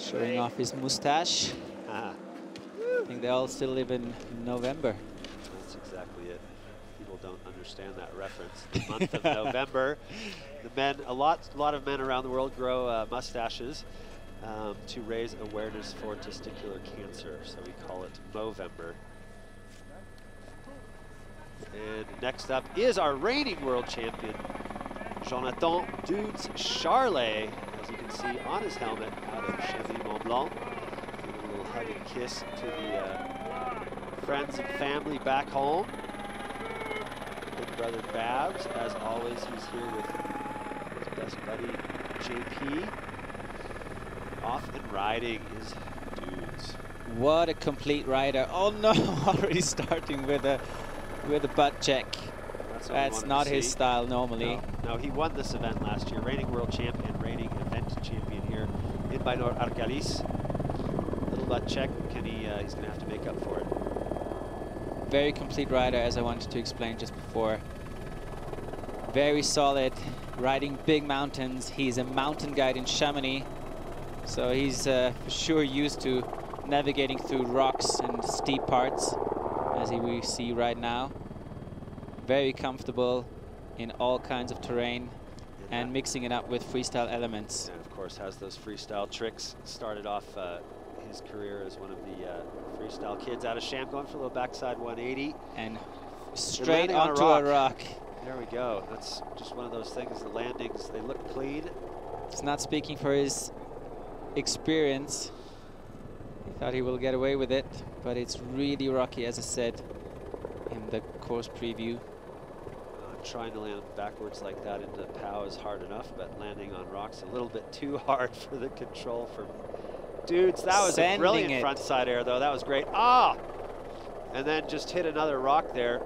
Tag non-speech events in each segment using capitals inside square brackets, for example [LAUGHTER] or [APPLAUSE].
Showing off his mustache. Ah, I think they all still live in November. that's exactly it. People don't understand that reference. The month of November, [LAUGHS] the men, a lot, a lot of men around the world grow uh, mustaches um, to raise awareness for testicular cancer. So we call it Movember. And next up is our reigning world champion, Jonathan Dudes Charlet, as you can see on his helmet out of Chevy Blanc. Giving a little hug and kiss to the uh, friends and family back home. Big brother Babs, as always, he's here with his best buddy JP. Off and riding his dudes. What a complete rider. Oh no, [LAUGHS] already starting with a with a butt check. That's, That's not his see. style normally. No, no, he won this event last year, reigning world champion, reigning event champion here in Vallnord Arcalís. Little butt check, can he, uh, he's gonna have to make up for it. Very complete rider as I wanted to explain just before. Very solid, riding big mountains. He's a mountain guide in Chamonix. So he's uh, for sure used to navigating through rocks and steep parts, as we see right now. Very comfortable in all kinds of terrain and mixing it up with freestyle elements. And of course has those freestyle tricks. Started off uh, his career as one of the uh, freestyle kids out of Sham, going for a little backside 180. And straight landing on a onto a rock. There we go. That's just one of those things. The landings, they look clean. It's not speaking for his experience. He thought he will get away with it, but it's really rocky, as I said in the course preview. Trying to land backwards like that into POW is hard enough, but landing on rocks a little bit too hard for the control for dudes. That was Sending a brilliant it. front side air, though. That was great. Ah! And then just hit another rock there.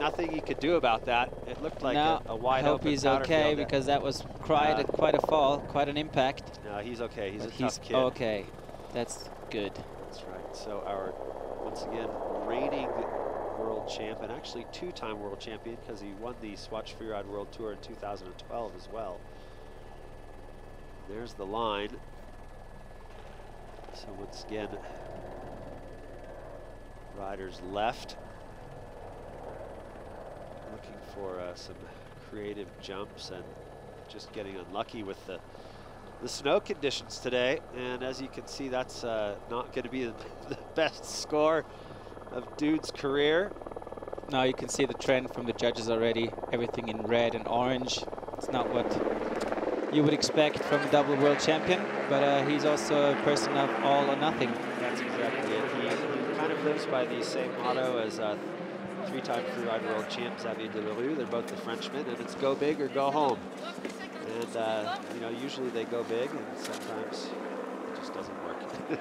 Nothing he could do about that. It looked like now, a, a wide I hope open he's okay because that was quite, Uh, a, quite a fall, quite an impact. No, he's okay. He's but a he's tough kid. okay. That's good. That's right. So our, once again, reigning world champion, actually two-time world champion because he won the Swatch Freeride World Tour in 2012 as well. There's the line. So once again, riders left. Looking for uh, some creative jumps and just getting unlucky with the the snow conditions today. And as you can see, that's uh, not going to be [LAUGHS] the best score of Dude's career. Now you can see the trend from the judges already. Everything in red and orange. It's not what you would expect from a double world champion, but uh, he's also a person of all or nothing. That's exactly it. He, he kind of lives by the same motto as uh, three-time freeride world champ Xavier De Le Rue. They're both the Frenchmen, and it's go big or go home. And, uh, you know, usually they go big, and sometimes it just doesn't work. [LAUGHS]